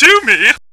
to me!